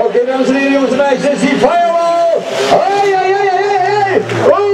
Ok, now en heren, jongens en meisjes, die Firewall! Ai, hey, hey, hey, hey! Oh!